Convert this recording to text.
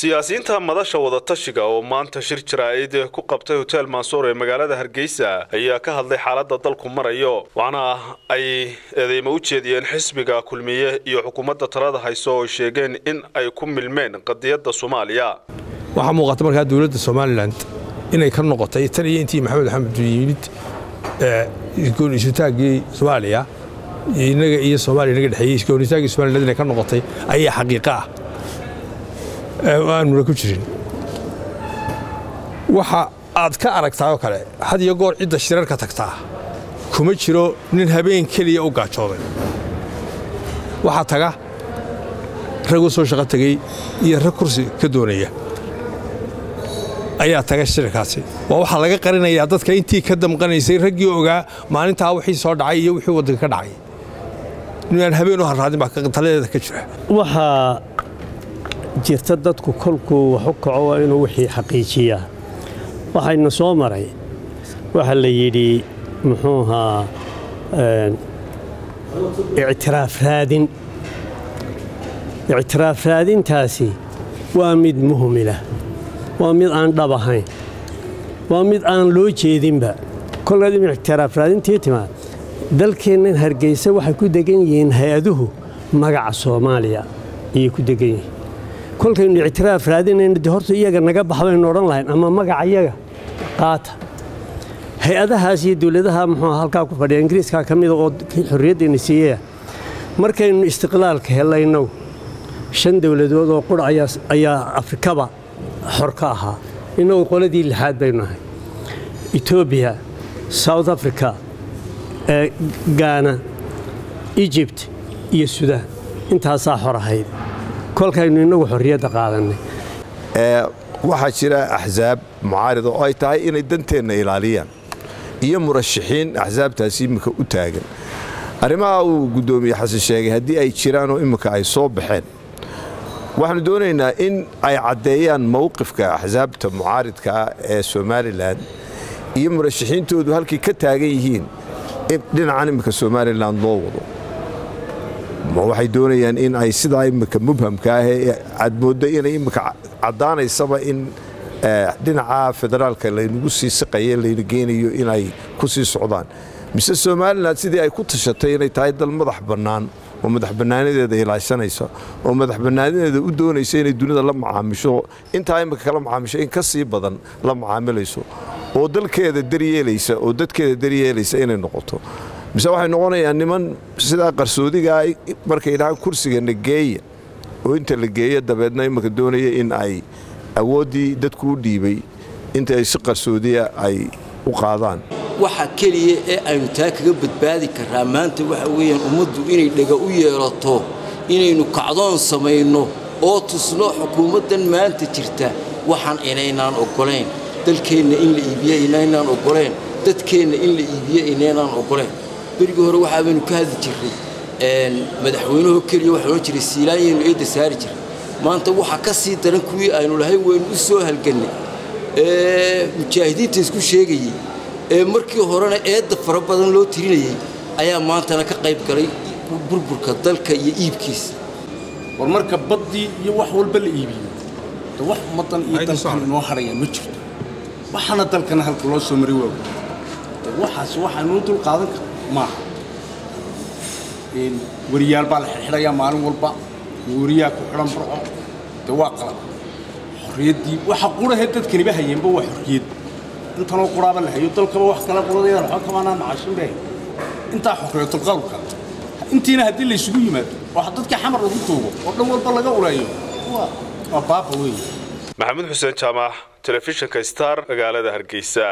siyaasiyiinta madasha wadatashiga oo maanta shir jaraa'id ku qabtay hotel mansuur ee magaalada hargeysa ayaa ka hadlay xaaladda dalku marayo waxaana ay eedeymo u jeediyeen xisbiga kulmiye iyo xukuumadda talada hayso oo sheegeen in ay ku milmeen qadiyadda soomaaliya. Waxaa muuqata markaa dowladda somalilan inay ka noqotay tan iyo intii maxamed axmed yimid gooniisutaaggii soomaaliya inaga iyo soomaaliya inaga dhexeeyey. Gooniitaaggii somaliland inay ka noqotay ayaa xaqiiqa ah aanuna ku jirin. Waxa aad ka aragtaa oo kale had iyo goor cidda shirarka tagtaa kuma jiro nin habeen keliya u gaajooday waxaa taga rag u soo shaqo tegey iyo rag kursi ka doonaya. Ayaa taga shirarkaasi. Waa waxaa laga qarinayaa dadka intii ka damqanaysay raggii ogaa maalintaa wixii soo dhacay iyo wixii waddanka ka dhacay. Ninaan habeen u harraadin baa taladeeda ka jira jirta dadku kolkuu wax u kaco waa inuu wixii xaqiijiyaa waxayna soo maray. Waxaa la yidhi muxuu ahaa ictiraaf raadin ictiraaf raadintaasi waa mid muhmila. Waa mid aan dhab ahayn. Waa mid aan loo jeedinba. Kolkaad ictiraaf raadintii timaad dalkeennan hargeysa waxay ku degan yihiin hay'aduhu magaca soomaaliya ayay ku degan yihiin kolkaynu ictiraaf raadinayno de horta iyaga naga bax baynu odhan lahayn ama magaca iyaga qaata. Hay'adahaas iyo dowladaha muxuu halkaa ku fadhiya ingiriiskaa ka mida oo xorriyaddayna siiyaya markaynu istiqlaalka helayno shan dowladood oo qura ayaa afrikaba xor ka ahaa. Innagu qoladii lixaad baynu ahay etoobiya south africa gaana ejibt iyo sudaan intaasaa xor ahayd kolkaynu innagu xorriyadda qaadannay waxaa jira axsaab mucaarida oo ay tahay inay danteenna ilaaliyaan iyo murashaxiin axsaabtaasi imminka u taagan. Arrimaha uu guddoomiye xasan sheegay haddii ay jiraanoo imminka ay soo baxeen. Waxaanu doonaynaa in ay caddeeyaan mowqifka axsaabta mucaaridkaa ee somalilan iyo murashaxiintoodu halkay ka taagan yihiin dhinacan imminka somalilan loo wado waxay doonayaan in ay sidaa imminka mubhamka ah ee aad mooddo inay imminka caddaanaysaba in dhinaca federaalka laynagu sii siqaye layna geynayo inay ku sii socdaan. Mise somalilan sidii ay ku tashatay inay tahay dal madax bannaan oo madax bannaanadeeda ilaashanaysa oo madax bannaanadeeda u doonaysa inay dunida la macaamisho intaa imminka kala macaamisho in ka sii badan la macaamilayso oo dalkeeda daryeelaysa oo dadkeeda daryeelaysa inay noqoto mise waxay noqonayaan niman sidaa qarsoodigaa markay dhahaan kursigana geeya oo inta la geeya dabeedna imminka doonaya in ay awooddii dadku u dhiibay inta ay si qarsoodiya ay u qaadaan. Waxa keliya ee aynu taa kaga badbaadi karraa maanta waxa weeyaan ummaddu inay dhega u yeelato inaynu kacdoon samayno oo tusno xukuumaddan maanta jirta waxaan inaynaan oggolayn. Dalkeenna in la iibiye inaynaan oggolayn. Dadkeenna in la iibiye inaynaan oggolayn berigii hore waxaa baynu ka hadli jirray madaxweynuhu keliya waxaa odhan jiray siilaanyaynu eedda saari jiray. Maanta waxaa ka sii daran kuwii aynu lahayn waynu u soo halgannay ee mujaahidiinta isku sheegayey ee markii horena eedda fara badan loo tirinayey ayaa maantana ka qayb galay burburka dalka iyo iibkiisa war marka baddii iyo wax walba la iibiyo de wax ummaddan iyo dalkan inoo hadhaya ma jirto. Waxaana dalkana halka loo soo mari waago de waxaas waxaanuu dul qaadan kara maaha wariyaal baa la xidxidhayaa maalin walba wariyaa ku xidhan burco de waa qalab. Xorriyaddii waxa qurahe dadkaniba hayeenba waa xorriyad intanoo quraaba la hayo dalkaba wax kala quradeeda waxba kamaanaa macashin bay intaa xorriyatul qawlka intiina haddii la isugu yimaado waxa dadka xamar lagu tuugo oo dhan walba laga uleeyo waa baaba weeye maxamed xuseen jaamac telefishinka star magaalada hargeysa